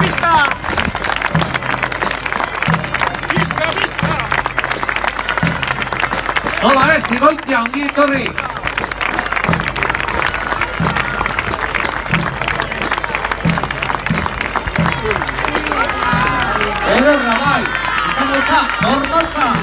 vista! Visca, visca! 好，来，喜欢蒋一各位。Eder Ramai, kita mau cak, sorot cak.